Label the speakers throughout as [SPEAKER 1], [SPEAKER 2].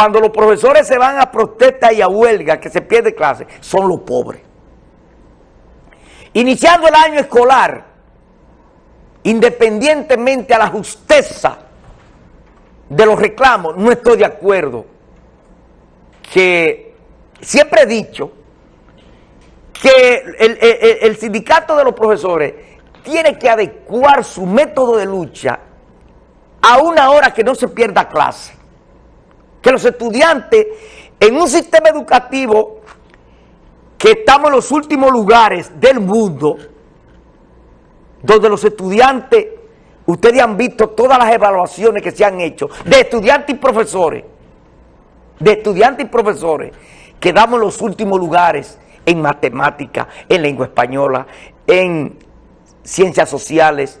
[SPEAKER 1] cuando los profesores se van a protesta y a huelga, que se pierde clase, son los pobres. Iniciando el año escolar, independientemente a la justeza de los reclamos, no estoy de acuerdo que siempre he dicho que el, sindicato de los profesores tiene que adecuar su método de lucha a una hora que no se pierda clase. Que los estudiantes en un sistema educativo que estamos en los últimos lugares del mundo, donde los estudiantes, ustedes han visto todas las evaluaciones que se han hecho, de estudiantes y profesores, de estudiantes y profesores, quedamos en los últimos lugares en matemática, en lengua española, en ciencias sociales,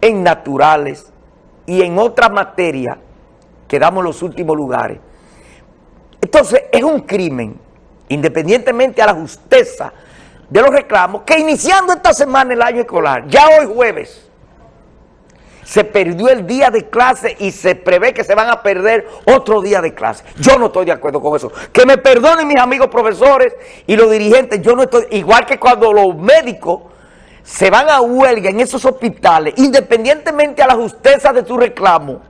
[SPEAKER 1] en naturales y en otras materias, quedamos en los últimos lugares. Entonces, es un crimen, independientemente a la justeza de los reclamos, que iniciando esta semana el año escolar, ya hoy jueves, se perdió el día de clase y se prevé que se van a perder otro día de clase. Yo no estoy de acuerdo con eso. Que me perdonen mis amigos profesores y los dirigentes, yo no estoy, igual que cuando los médicos se van a huelga en esos hospitales, independientemente a la justeza de su reclamo,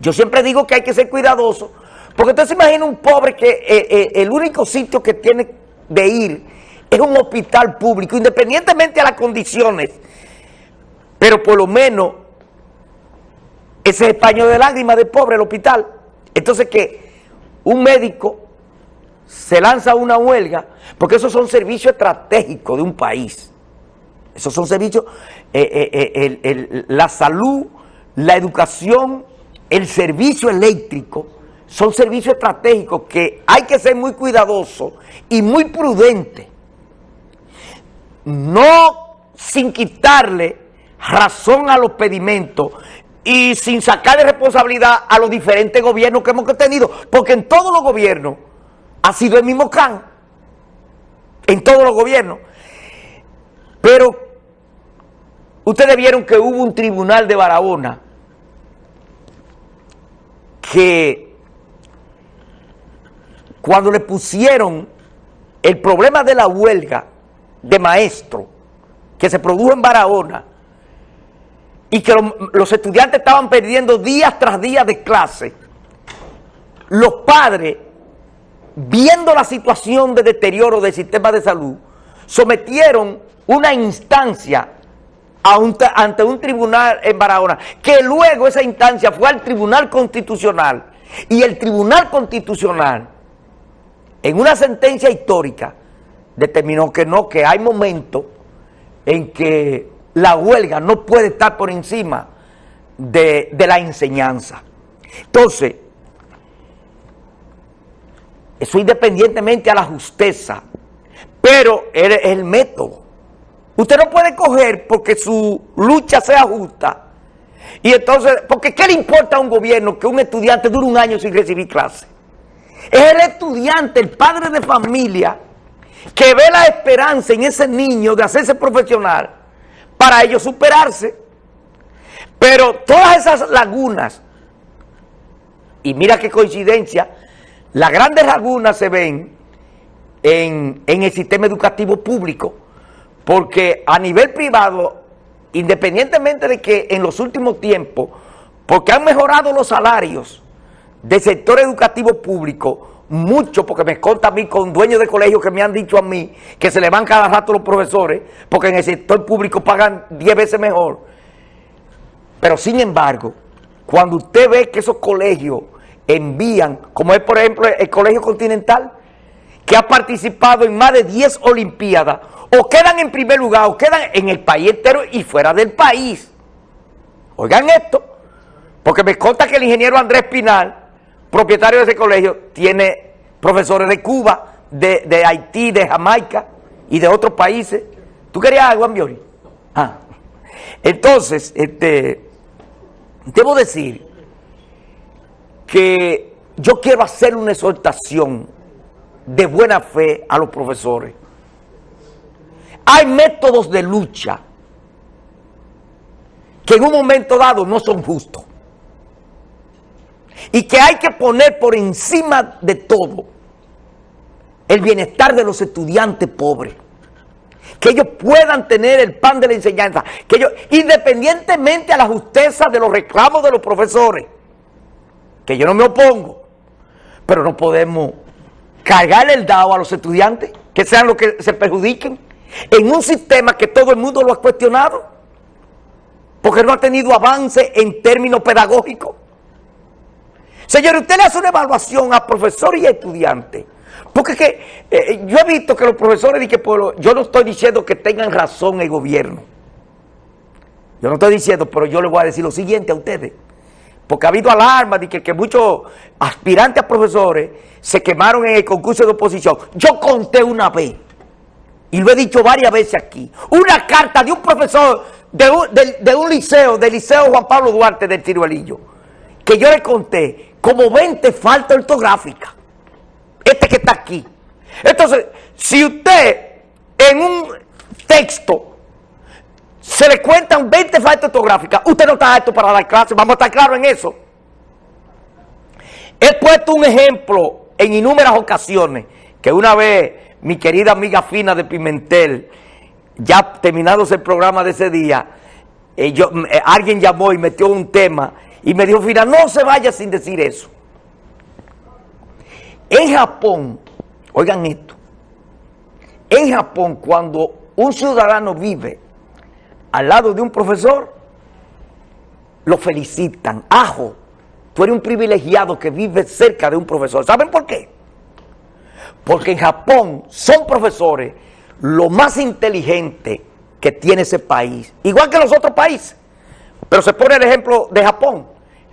[SPEAKER 1] yo siempre digo que hay que ser cuidadoso, porque se imagina un pobre que eh, eh, el único sitio que tiene de ir es un hospital público, independientemente a las condiciones pero por lo menos ese es paño de lágrimas de pobre el hospital. Entonces que un médico se lanza a una huelga, porque esos son servicios estratégicos de un país. Esos son servicios, eh, la salud, la educación, el servicio eléctrico, son servicios estratégicos que hay que ser muy cuidadoso y muy prudente. No sin quitarle razón a los pedimentos y sin sacarle responsabilidad a los diferentes gobiernos que hemos tenido, porque en todos los gobiernos ha sido el mismo can, en todos los gobiernos. Pero ustedes vieron que hubo un tribunal de Barahona que cuando le pusieron el problema de la huelga de maestro que se produjo en Barahona, y que los, estudiantes estaban perdiendo días tras días de clase, los padres, viendo la situación de deterioro del sistema de salud, sometieron una instancia ante un tribunal en Barahona, que luego esa instancia fue al Tribunal Constitucional, y el Tribunal Constitucional, en una sentencia histórica, determinó que no, que hay momentos en que la huelga no puede estar por encima de, la enseñanza. Entonces, eso independientemente a la justeza, pero es el método. Usted no puede coger porque su lucha sea justa. Y entonces, porque ¿qué le importa a un gobierno que un estudiante dure un año sin recibir clase? Es el estudiante, el padre de familia, que ve la esperanza en ese niño de hacerse profesional para ellos superarse. Pero todas esas lagunas, y mira qué coincidencia, las grandes lagunas se ven en, en el sistema educativo público, porque a nivel privado, independientemente de que en los últimos tiempos, porque han mejorado los salarios del sector educativo público, mucho, porque me conta a mí con dueños de colegios que me han dicho a mí que se le van cada rato los profesores, porque en el sector público pagan 10 veces mejor. Pero sin embargo, cuando usted ve que esos colegios envían, como es por ejemplo el Colegio Continental, que ha participado en más de 10 Olimpiadas, o quedan en primer lugar, o quedan en el país entero y fuera del país. Oigan esto, porque me conta que el ingeniero Andrés Pinal, propietario de ese colegio tiene profesores de Cuba, de, Haití, de Jamaica y de otros países. ¿Tú querías algo, Ambiori? Ah. Entonces, este, debo decir que yo quiero hacer una exhortación de buena fe a los profesores. Hay métodos de lucha que en un momento dado no son justos. Y que hay que poner por encima de todo el bienestar de los estudiantes pobres. Que ellos puedan tener el pan de la enseñanza, que ellos, independientemente a la justeza de los reclamos de los profesores, que yo no me opongo, pero no podemos cargar el dado a los estudiantes, que sean los que se perjudiquen, en un sistema que todo el mundo lo ha cuestionado, porque no ha tenido avance en términos pedagógicos. Señores, usted le hace una evaluación a profesores y a estudiantes. Porque que, eh, eh, yo he visto que los profesores dicen que yo no estoy diciendo que tengan razón el gobierno. Yo no estoy diciendo, pero yo le voy a decir lo siguiente a ustedes. Porque ha habido alarma de que, muchos aspirantes a profesores se quemaron en el concurso de oposición. Yo conté una vez, y lo he dicho varias veces aquí, una carta de un profesor de un, liceo, del liceo Juan Pablo Duarte del Ciruelillo, yo le conté como 20 faltas ortográficas. Este que está aquí. Entonces, si usted en un texto se le cuentan 20 faltas ortográficas, usted no está apto para dar clase, vamos a estar claros en eso. He puesto un ejemplo en innumerables ocasiones, que una vez mi querida amiga Fina de Pimentel, ya terminándose el programa de ese día, eh, eh, alguien llamó y metió un tema y me dijo, Fina, no se vaya sin decir eso. En Japón, oigan esto, en Japón cuando un ciudadano vive al lado de un profesor, lo felicitan. Ajo, tú eres un privilegiado que vive cerca de un profesor. ¿Saben por qué? Porque en Japón son profesores lo más inteligente que tiene ese país, igual que los otros países. Pero se pone el ejemplo de Japón,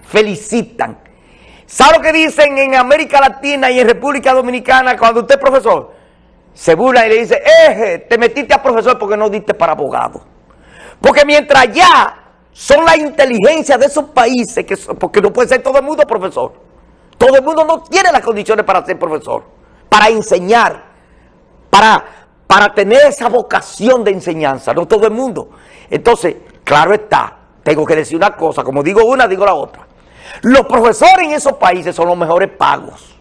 [SPEAKER 1] felicitan. ¿Sabe lo que dicen en América Latina y en República Dominicana cuando usted es profesor? Se burla y le dice, eje, te metiste a profesor porque no diste para abogado. Porque mientras ya son la inteligencia de esos países, que, porque no puede ser todo el mundo profesor. Todo el mundo no tiene las condiciones para ser profesor, para enseñar, para, para tener esa vocación de enseñanza, no todo el mundo. Entonces, claro está, tengo que decir una cosa, como digo una, digo la otra. Los profesores en esos países son los mejores pagos.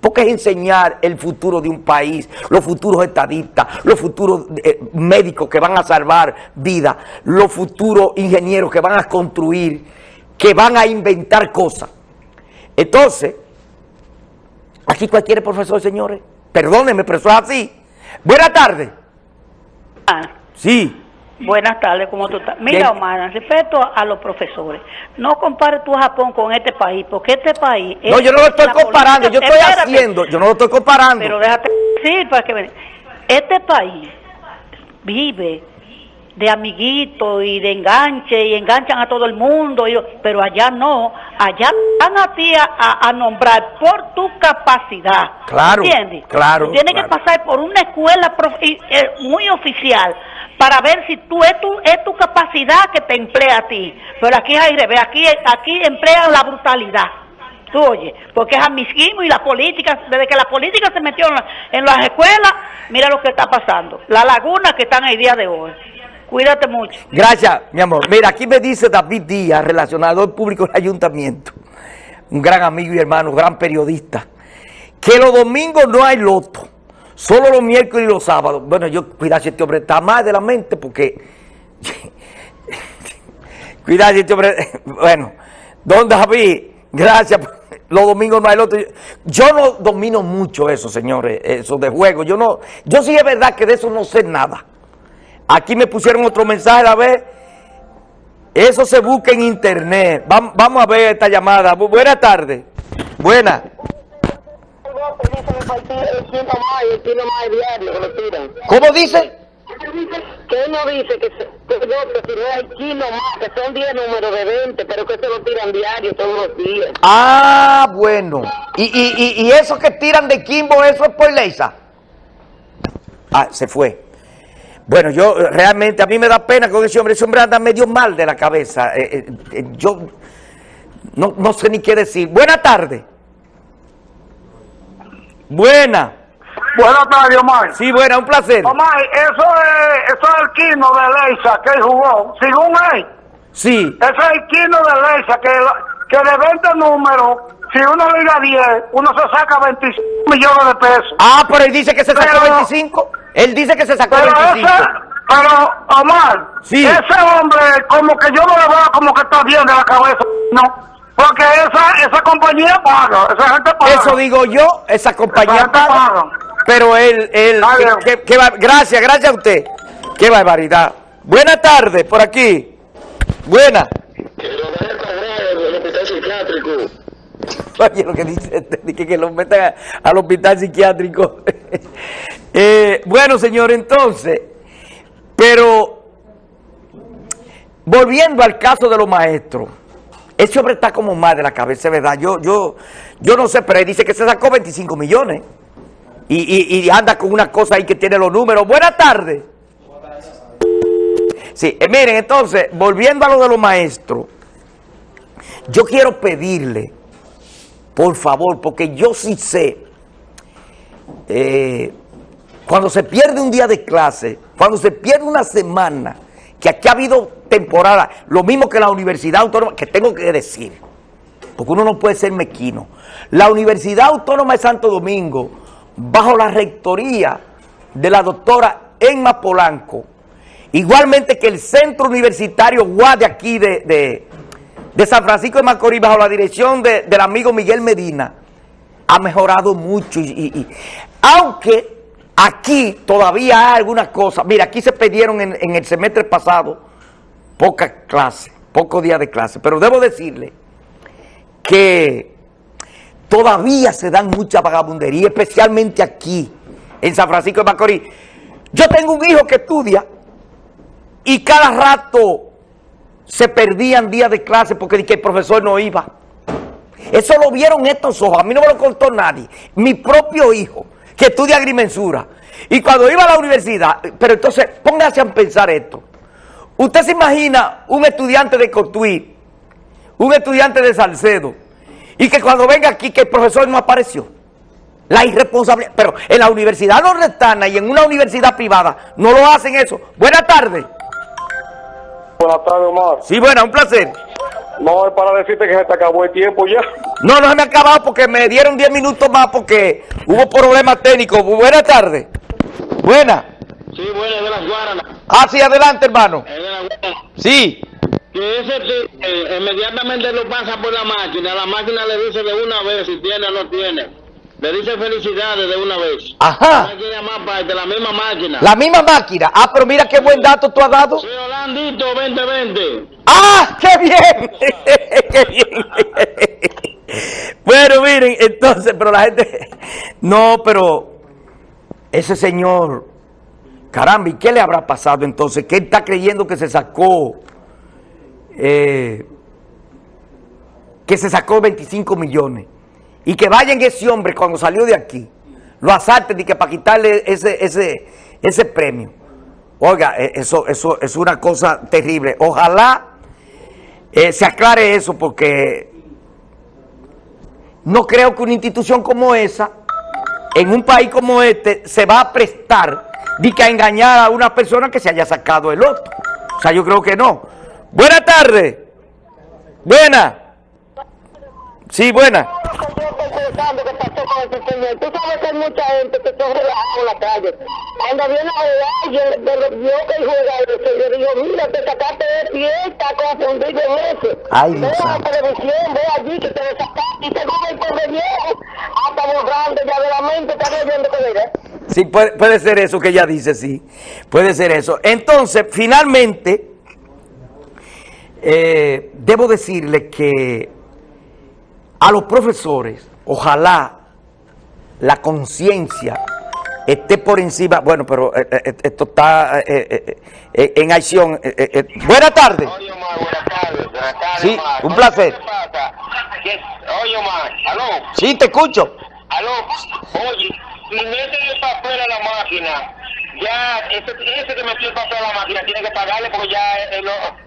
[SPEAKER 1] Porque es enseñar el futuro de un país, los futuros estadistas, los futuros eh, médicos que van a salvar vidas, los futuros ingenieros que van a construir, que van a inventar cosas. Entonces, aquí cualquier profesor, señores, perdónenme, pero eso es así. Buenas tardes.
[SPEAKER 2] Ah.
[SPEAKER 1] Sí.
[SPEAKER 2] Buenas tardes, ¿cómo tú estás? Mira, Omar, respecto a los profesores, no compares tú Japón con este país, porque este país...
[SPEAKER 1] No, yo no lo estoy comparando, yo estoy haciendo, yo no lo estoy comparando.
[SPEAKER 2] Pero déjate decir para que... Este país vive de amiguitos y de enganche y enganchan a todo el mundo, pero allá no, allá van a ti a, nombrar por tu capacidad.
[SPEAKER 1] Claro, ¿entiendes? claro.
[SPEAKER 2] Tienes que pasar por una escuela eh, muy oficial para ver si tú es tu, es tu capacidad que te emplea a ti. Pero aquí hay revés, aquí, aquí emplean la brutalidad. Tú oye, porque es amiguismo y la política, desde que la política se metió en, las escuelas, mira lo que está pasando. La laguna que están el día de hoy. Cuídate mucho.
[SPEAKER 1] Gracias, mi amor. Mira, aquí me dice David Díaz, relacionador público del ayuntamiento, un gran amigo y hermano, gran periodista, que los domingos no hay loto. Solo los miércoles y los sábados. Bueno, yo, cuidado si este hombre está mal de la mente, porque... cuidado si este hombre... Bueno, don David, gracias. Los domingos no hay otro. Yo no domino mucho eso, señores, eso de juego. Yo no, yo sí es verdad que de eso no sé nada. Aquí me pusieron otro mensaje a ver. Eso se busca en internet. Vamos, a ver esta llamada. Buenas tardes. Buenas diario ¿Cómo dice?
[SPEAKER 3] Que no dice que, que, no, que no hay kilo más, que son 10 números de 20, pero que se lo tiran diario todos los días.
[SPEAKER 1] Ah, bueno. ¿Y, y, y, eso que tiran de Kimbo, eso es por Leisa? Ah, se fue. Bueno, yo realmente, a mí me da pena con ese hombre, ese hombre anda medio mal de la cabeza. Eh, eh, eh, yo no, no sé ni qué decir. Buena tarde. Buena.
[SPEAKER 4] Buenas tardes, Omar.
[SPEAKER 1] Sí, buena, un placer.
[SPEAKER 4] Omar, eso es, eso es el quino de Leisa que él jugó, según él.
[SPEAKER 1] Sí.
[SPEAKER 4] Ese es el quino de Leisa que que de 20 números, si uno le da 10, uno se saca 25 millones de pesos.
[SPEAKER 1] Ah, pero él dice que se sacó
[SPEAKER 4] Pero-
[SPEAKER 1] 25. Él dice que se sacó
[SPEAKER 4] Pero
[SPEAKER 1] 25.
[SPEAKER 4] ese, pero Omar,
[SPEAKER 1] Sí.
[SPEAKER 4] ese hombre, como que yo no le veo como que está bien de la cabeza, no. Porque esa, esa compañía paga, esa gente paga.
[SPEAKER 1] Eso digo yo, esa compañía
[SPEAKER 4] Esa
[SPEAKER 1] paga.
[SPEAKER 4] paga.
[SPEAKER 1] Pero él, él, que- que- que gracias, gracias a usted. Qué barbaridad. Buenas tardes, por aquí. Buena.
[SPEAKER 3] Dejen cobrar del hospital psiquiátrico.
[SPEAKER 1] Oye, lo que dice este, que, que lo metan a- al hospital psiquiátrico. Eh, bueno, señor, entonces, pero volviendo al caso de los maestros, ese hombre está como mal de la cabeza, ¿verdad? Yo, yo, yo no sé, pero él dice que se sacó 25 millones y, anda con una cosa ahí que tiene los números. Buenas tardes. Sí, eh, miren, entonces, volviendo a lo de los maestros, yo quiero pedirle, por favor, porque yo sí sé, eh, cuando se pierde un día de clase, cuando se pierde una semana, que aquí ha habido temporada, lo mismo que la Universidad Autónoma, que tengo que decir, porque uno no puede ser mequino. La Universidad Autónoma de Santo Domingo, bajo la rectoría de la doctora Emma Polanco, igualmente que el Centro Universitario GUA de aquí de, de- San Francisco de Macorís, bajo la dirección de- del amigo Miguel Medina, ha mejorado mucho. Y- y- aunque aquí todavía hay algunas cosas. Mira, aquí se pidieron en, en el semestre pasado pocas clases, pocos días de clase. Pero debo decirle que todavía se dan mucha vagabundería, especialmente aquí, en San Francisco de Macorís. Yo tengo un hijo que estudia y cada rato se perdían días de clase porque el profesor no iba. Eso lo vieron estos ojos, a mí no me lo contó nadie. Mi propio hijo, que estudia agrimensura. Y cuando iba a la universidad, pero entonces pónganse a pensar esto. Usted se imagina un estudiante de Cotuí, un estudiante de Salcedo, y que cuando venga aquí que el profesor no apareció. La irresponsabilidad. Pero en la universidad nordestana y en una universidad privada no lo hacen eso. Buenas tardes.
[SPEAKER 5] Buenas tardes, Omar.
[SPEAKER 1] Sí, buena, un placer.
[SPEAKER 5] No, es para decirte que se te acabó el tiempo ya.
[SPEAKER 1] No, no se me ha acabado porque me dieron 10 minutos más porque hubo problemas técnicos. Buenas tardes. Buena.
[SPEAKER 3] Sí, bueno, de las guaranas.
[SPEAKER 1] Ah, sí, adelante, hermano.
[SPEAKER 3] Es de las guaranas.
[SPEAKER 1] Sí.
[SPEAKER 3] Que ese eh, inmediatamente lo pasa por la máquina, la máquina le dice de una vez si tiene o no tiene. Le dice felicidades de una vez.
[SPEAKER 1] Ajá.
[SPEAKER 3] hay que llamar para de la misma máquina.
[SPEAKER 1] La misma máquina. Ah, pero mira qué buen dato tú has dado.
[SPEAKER 3] Sí, Holandito 2020.
[SPEAKER 1] ¡Ah, qué bien! ¡Qué bien! Bueno, miren, entonces, pero la gente... No, pero ese señor, caramba, ¿y qué le habrá pasado entonces? Que él está creyendo que se sacó... eh, que se sacó 25 millones. Y que vayan ese hombre cuando salió de aquí, lo asalten y que para quitarle ese, ese, ese premio. Oiga, eh, eso, eso es una cosa terrible. Ojalá eh, se aclare eso porque no creo que una institución como esa, en un país como este, se va a prestar de que a engañar a una persona que se haya sacado el otro. O sea, yo creo que no. Buenas tardes. Buena. Sí, buena.
[SPEAKER 3] Yo con. Tú sabes que hay mucha gente que está relajada en la calle. Cuando viene a jugar, yo, de lo vio que juega yo digo, mira, te sacaste de pie, está confundido en eso.
[SPEAKER 1] Ay,
[SPEAKER 3] ve a la televisión, ve allí que te le sacaste y te el viejo. Hasta borrando ya de la mente, está creyendo que verás.
[SPEAKER 1] Sí, puede, puede ser eso que ella dice, sí. Puede ser eso. Entonces, finalmente, eh, debo decirle que a los profesores, ojalá la conciencia esté por encima. Bueno, pero eh, eh, esto está eh, eh, eh, en acción. Buenas tardes.
[SPEAKER 3] Oye, Omar, buenas tardes, buenas tardes,
[SPEAKER 1] Sí,
[SPEAKER 3] Omar.
[SPEAKER 1] un placer.
[SPEAKER 3] ¿Qué pasa? ¿Qué- Oye, Omar, aló,
[SPEAKER 1] Sí, te escucho.
[SPEAKER 3] aló, oye, si meten el papel a la máquina, ya ese, ese que metió el papel a la máquina tiene que pagarle porque ya, eh,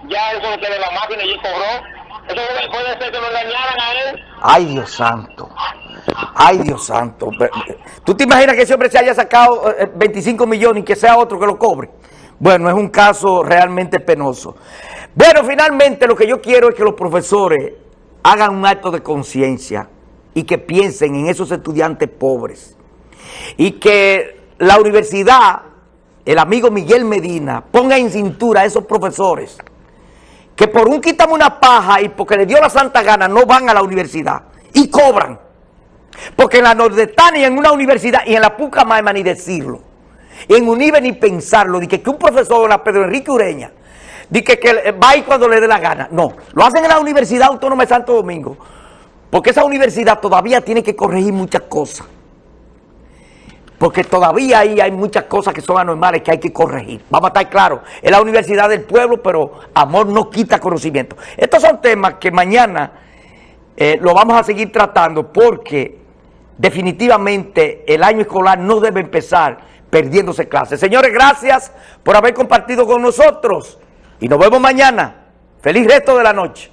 [SPEAKER 3] ya eso lo tiene la máquina y él cobró. Eso puede- ser que lo engañaran a él.
[SPEAKER 1] Ay, Dios santo. Ay, Dios santo. Ve- ¿Tú te imaginas que ese hombre se haya sacado eh, 25 millones y que sea otro que lo cobre? Bueno, es un caso realmente penoso. Bueno, finalmente lo que yo quiero es que los profesores hagan un acto de conciencia y que piensen en esos estudiantes pobres. Y que la universidad, el amigo Miguel Medina, ponga en cintura a esos profesores que por un quítame una paja y porque le dio la santa gana no van a la universidad y cobran. Porque en la Nordestana y en una universidad y en la Pucamaima ni decirlo. Y en Unive ni pensarlo. De que, que un profesor, la Pedro Enrique Ureña, de que, que va ahí cuando le dé la gana. No, lo hacen en la Universidad Autónoma de Santo Domingo. Porque esa universidad todavía tiene que corregir muchas cosas. Porque todavía ahí hay muchas cosas que son anormales que hay que corregir. Vamos a estar claros. Es la universidad del pueblo, pero amor no quita conocimiento. Estos son temas que mañana eh, lo vamos a seguir tratando porque definitivamente el año escolar no debe empezar perdiéndose clases. Señores, gracias por haber compartido con nosotros y nos vemos mañana. Feliz resto de la noche.